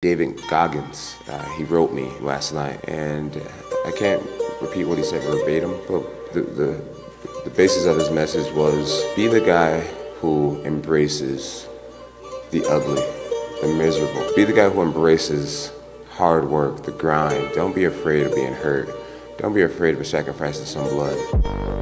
David Goggins, uh, he wrote me last night, and I can't repeat what he said verbatim, but the, the, the basis of his message was be the guy who embraces the ugly, the miserable. Be the guy who embraces hard work, the grind. Don't be afraid of being hurt. Don't be afraid of sacrificing some blood.